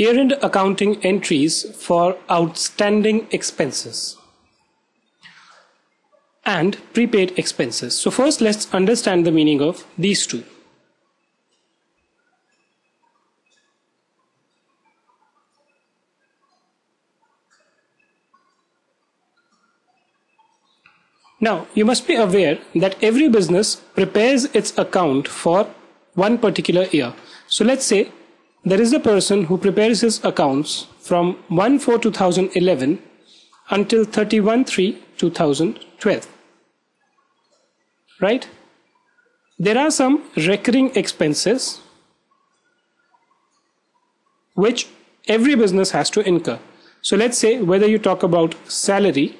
year-end accounting entries for outstanding expenses and prepaid expenses. So first let's understand the meaning of these two. Now, you must be aware that every business prepares its account for one particular year. So let's say there is a person who prepares his accounts from 1 4 2011 until 31 3 2012. Right? There are some recurring expenses which every business has to incur. So let's say whether you talk about salary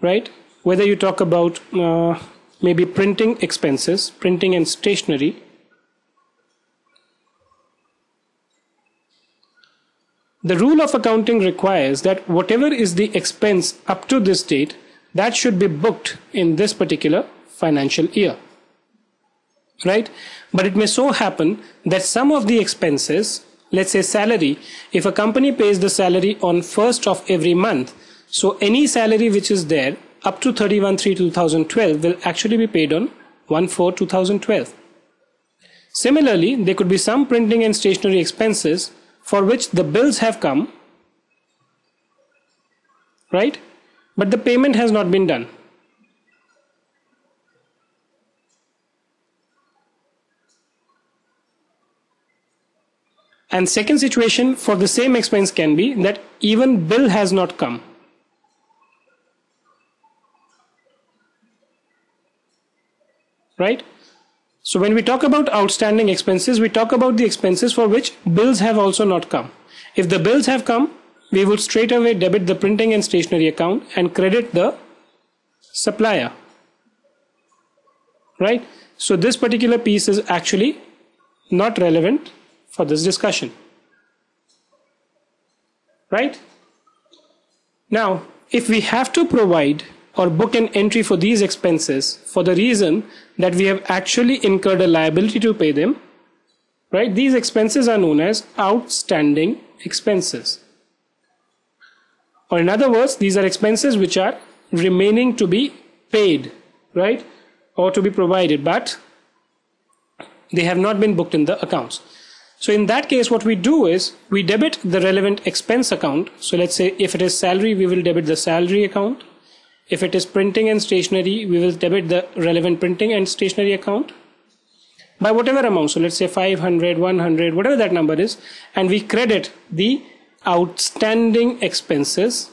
right? Whether you talk about uh, maybe printing expenses, printing and stationery, The rule of accounting requires that whatever is the expense up to this date, that should be booked in this particular financial year. Right? But it may so happen that some of the expenses, let's say salary, if a company pays the salary on first of every month, so any salary which is there up to 31 3 2012 will actually be paid on 1 4 2012. Similarly, there could be some printing and stationery expenses for which the bills have come, right? But the payment has not been done. And second situation for the same expense can be that even bill has not come. right? So when we talk about outstanding expenses, we talk about the expenses for which bills have also not come. If the bills have come, we would straight away debit the printing and stationery account and credit the supplier. Right? So this particular piece is actually not relevant for this discussion. Right? Now, if we have to provide or book an entry for these expenses for the reason that we have actually incurred a liability to pay them, right? These expenses are known as outstanding expenses. Or in other words, these are expenses which are remaining to be paid, right? Or to be provided, but they have not been booked in the accounts. So in that case, what we do is we debit the relevant expense account. So let's say if it is salary, we will debit the salary account. If it is printing and stationery, we will debit the relevant printing and stationery account by whatever amount. So let's say 500, 100, whatever that number is, and we credit the outstanding expenses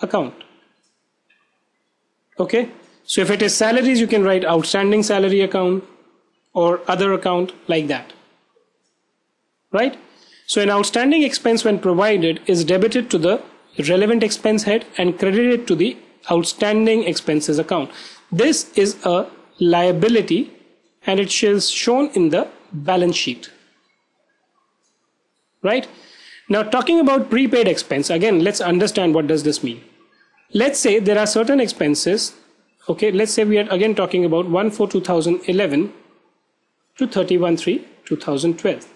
account. Okay. So if it is salaries, you can write outstanding salary account or other account like that. Right? So an outstanding expense when provided is debited to the relevant expense head and credited to the outstanding expenses account. This is a liability and it is shown in the balance sheet. Right? Now talking about prepaid expense, again, let's understand what does this mean. Let's say there are certain expenses. Okay, let's say we are again talking about 1 for 2011 to 31 3 2012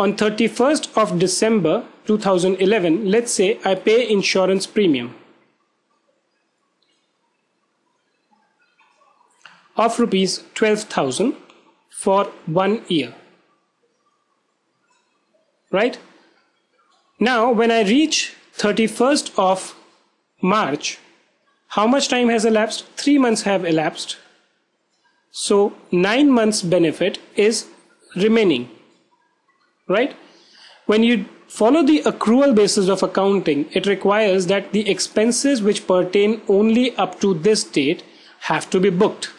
on 31st of December 2011, let's say I pay insurance premium of rupees 12,000 for one year. Right? Now, when I reach 31st of March, how much time has elapsed? Three months have elapsed. So, nine months benefit is remaining right? When you follow the accrual basis of accounting, it requires that the expenses which pertain only up to this date have to be booked,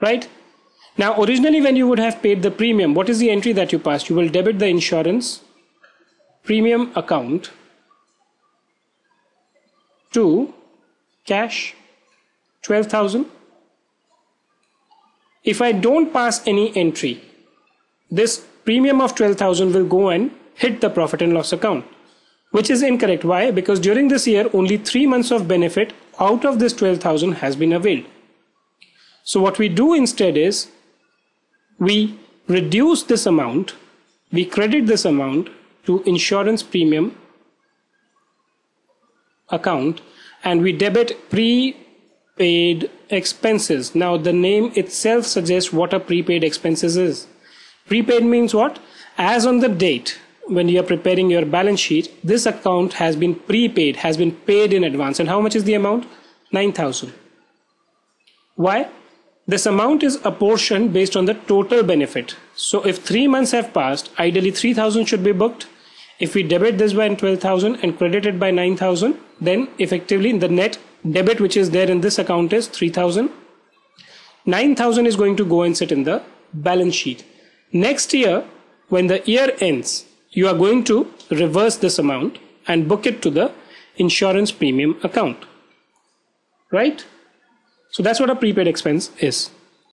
right? Now, originally when you would have paid the premium, what is the entry that you passed? You will debit the insurance premium account to cash 12,000. If I don't pass any entry, this premium of 12,000 will go and hit the profit and loss account, which is incorrect. Why? Because during this year, only three months of benefit out of this 12,000 has been availed. So what we do instead is we reduce this amount, we credit this amount to insurance premium account and we debit prepaid expenses. Now the name itself suggests what a prepaid expenses is. Prepaid means what? As on the date when you are preparing your balance sheet, this account has been prepaid, has been paid in advance. And how much is the amount? 9,000. Why? This amount is apportioned based on the total benefit. So if three months have passed, ideally 3,000 should be booked. If we debit this by 12,000 and credit it by 9,000, then effectively the net debit which is there in this account is 3000 9000 is going to go and sit in the balance sheet next year when the year ends you are going to reverse this amount and book it to the insurance premium account. Right? So that's what a prepaid expense is